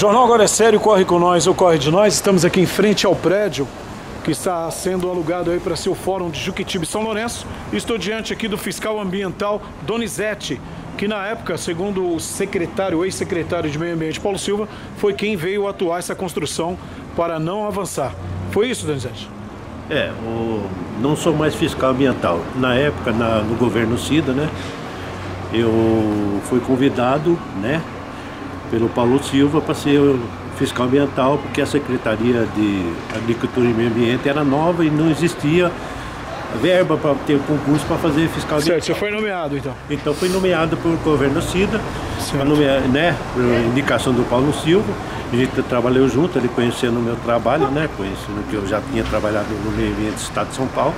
Jornal Agora é Sério, corre com nós ou corre de nós. Estamos aqui em frente ao prédio que está sendo alugado aí para ser o Fórum de Juquitiba e São Lourenço. Estou diante aqui do fiscal ambiental Donizete, que na época, segundo o secretário, ex-secretário de Meio Ambiente Paulo Silva, foi quem veio atuar essa construção para não avançar. Foi isso, Donizete? É, o, não sou mais fiscal ambiental. Na época, na, no governo Cida, né, eu fui convidado, né, pelo Paulo Silva para ser fiscal ambiental, porque a Secretaria de Agricultura e Meio Ambiente era nova e não existia verba para ter concurso para fazer fiscal ambiental. Certo, você foi nomeado então? Então fui nomeado pelo governo Cida, nomear, né, por indicação do Paulo Silva. A gente trabalhou junto, ele conhecendo o meu trabalho, né, conhecendo que eu já tinha trabalhado no meio ambiente do Estado de São Paulo.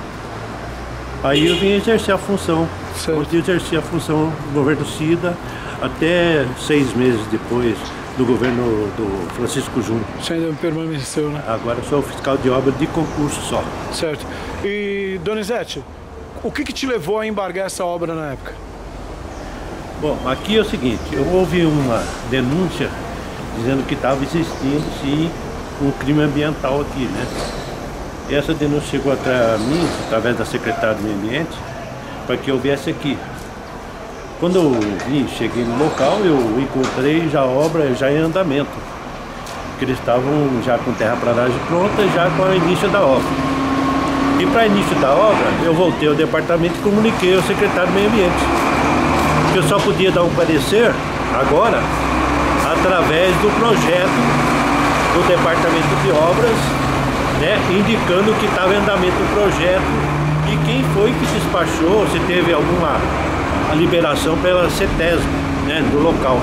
Aí eu vim exercer a função, certo. eu exerci a função do governo Cida até seis meses depois do governo do Francisco Júnior. Você ainda permaneceu, né? Agora sou fiscal de obra de concurso só. Certo. E, Donizete, o que, que te levou a embargar essa obra na época? Bom, aqui é o seguinte, houve uma denúncia dizendo que estava existindo sim um crime ambiental aqui, né? Essa denúncia chegou até mim, através da secretária do Meio Ambiente, para que eu viesse aqui. Quando eu vim, cheguei no local, eu encontrei já a obra já em andamento. Que eles estavam já com terra terraplanagem pronta, já com o início da obra. E para início da obra, eu voltei ao departamento e comuniquei ao secretário do Meio Ambiente. Que eu só podia dar um parecer agora através do projeto do departamento de obras, né, indicando que estava em andamento o projeto e quem foi que despachou, se teve alguma a liberação pela CETESB, né, do local.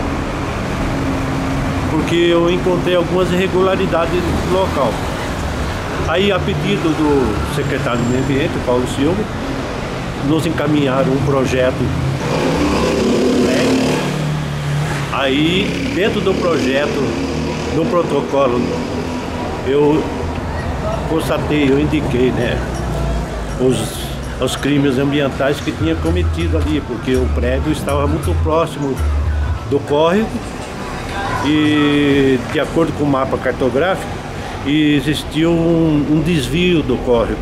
Porque eu encontrei algumas irregularidades no local. Aí, a pedido do secretário do Meio Ambiente, Paulo Silva, nos encaminharam um projeto. Aí, dentro do projeto, no protocolo, eu constatei, eu indiquei, né, os aos crimes ambientais que tinha cometido ali, porque o prédio estava muito próximo do córrego e, de acordo com o mapa cartográfico, existia um, um desvio do córrego.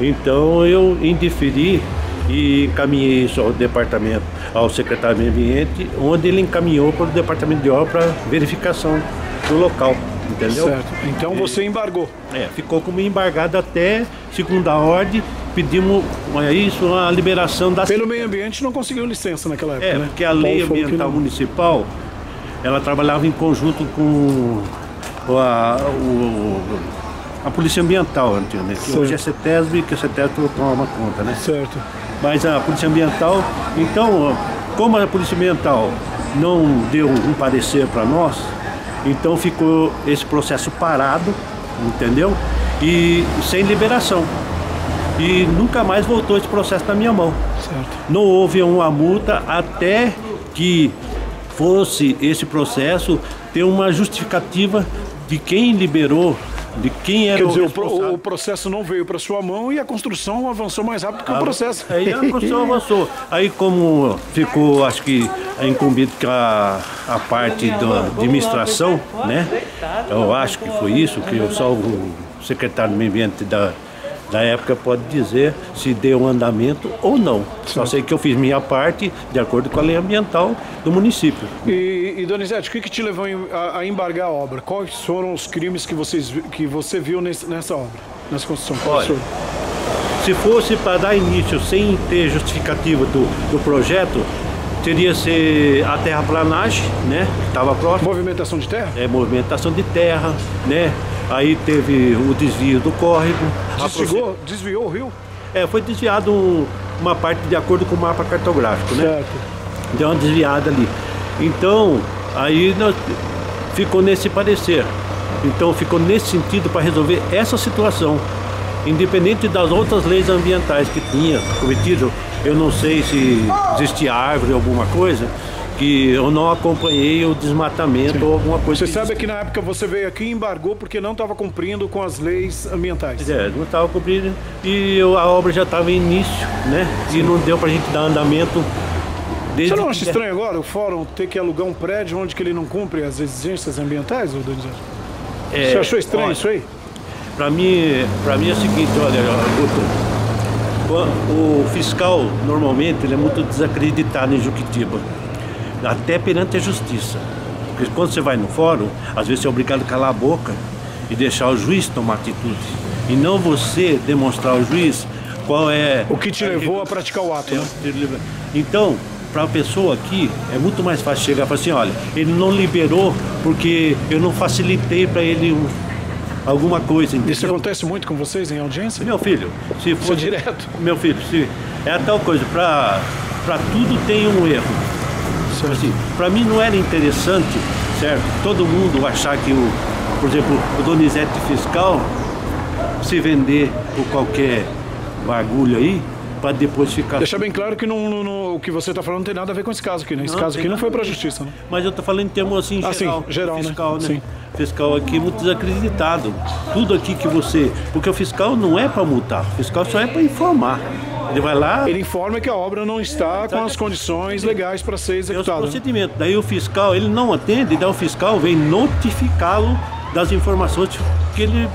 Então eu indiferi e encaminhei isso ao departamento, ao secretário do Meio Ambiente, onde ele encaminhou para o departamento de obra para verificação do local, entendeu? Certo. Então você embargou? É, ficou como embargado até segunda ordem pedimos é isso, a liberação da... Pelo meio ambiente não conseguiu licença naquela época, É, né? porque a lei ambiental municipal, ela trabalhava em conjunto com a, o, a Polícia Ambiental, né? que hoje é CETESB, que a CETESB toma conta, né? Certo. Mas a Polícia Ambiental, então, como a Polícia Ambiental não deu um parecer para nós, então ficou esse processo parado, entendeu? E sem liberação e nunca mais voltou esse processo na minha mão. Certo. Não houve uma multa até que fosse esse processo ter uma justificativa de quem liberou de quem era Quer dizer, o, o, processo não veio para sua mão e a construção avançou mais rápido que o ah, processo. Aí a construção avançou. Aí como ficou, acho que incumbido com a, a parte da administração, né? Eu acho que foi isso, que eu só o secretário do meio ambiente da da época pode dizer se deu andamento ou não. Só sei que eu fiz minha parte de acordo com a lei ambiental do município. E, e Donizete, o que, que te levou a, a, embargar a obra? Quais foram os crimes que, vocês, que você viu nesse, nessa obra, nessa construção? Olha, se fosse para dar início sem ter justificativa do, do projeto, teria ser a terraplanagem, né? Estava próximo. Movimentação de terra? É, movimentação de terra, né? Aí teve o desvio do córrego. Desviou, desviou o rio? É, foi desviado um, uma parte de acordo com o mapa cartográfico, né? Certo. Deu uma desviada ali. Então, aí nós, ficou nesse parecer. Então ficou nesse sentido para resolver essa situação. Independente das outras leis ambientais que tinha cometido, eu não sei se existia árvore ou alguma coisa, que eu não acompanhei o desmatamento Sim. ou alguma coisa. Você sabe que na época você veio aqui e embargou porque não estava cumprindo com as leis ambientais. É, não estava cumprindo e eu, a obra já estava em início, né? Sim. E não deu para a gente dar andamento Desde Você não acha que... estranho agora o fórum ter que alugar um prédio onde que ele não cumpre as exigências ambientais, Donizete? É, Você achou estranho olha, isso aí? Para mim, para mim é o seguinte, olha, o fiscal normalmente ele é muito desacreditado em Juquitiba, até perante a justiça. Porque quando você vai no fórum, às vezes você é obrigado a calar a boca e deixar o juiz tomar atitude. E não você demonstrar ao juiz qual é. O que te levou a praticar o ato, né? Então, para a pessoa aqui, é muito mais fácil chegar e falar assim: olha, ele não liberou porque eu não facilitei para ele alguma coisa. Entendeu? Isso acontece muito com vocês em audiência? Meu filho, se for é direto. Meu filho, se é a tal coisa, para tudo tem um erro. Assim, para mim não era interessante, certo? Todo mundo achar que o, por exemplo, o Donizete fiscal se vender por qualquer bagulho aí, para depois ficar. Deixa bem claro que não, não, o que você está falando não tem nada a ver com esse caso aqui, né? Esse não, caso aqui não foi para a justiça, né? Mas eu estou falando em termos assim, ah, geral. Sim, geral, fiscal, né? né? Sim. Fiscal aqui muito desacreditado. Tudo aqui que você. Porque o fiscal não é para multar, o fiscal só é para informar. Ele vai lá. Ele informa que a obra não está com as condições legais para ser executada. É o procedimento. Daí o fiscal, ele não atende, daí o fiscal vem notificá-lo das informações que ele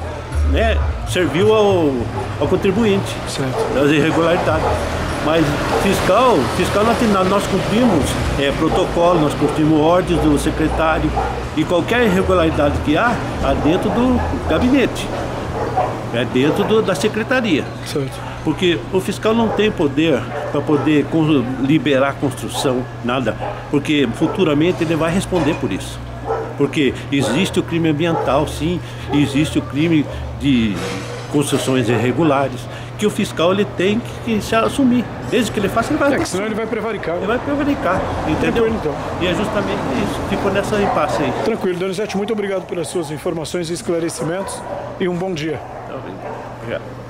né, serviu ao, ao contribuinte certo. das irregularidades. Mas fiscal, fiscal nós, nós cumprimos é, protocolo, nós cumprimos ordens do secretário e qualquer irregularidade que há, há dentro do gabinete, é dentro do, da secretaria. Certo. Porque o fiscal não tem poder para poder liberar a construção, nada, porque futuramente ele vai responder por isso. Porque existe o crime ambiental, sim, existe o crime de construções irregulares, que o fiscal ele tem que, que se assumir. Desde que ele faça, ele vai. É, que senão ele vai prevaricar. Ele vai prevaricar, entendeu? Tranquilo, então. E é justamente isso. Ficou nessa impasse aí. Tranquilo, Donizete, muito obrigado pelas suas informações e esclarecimentos e um bom dia. Obrigado.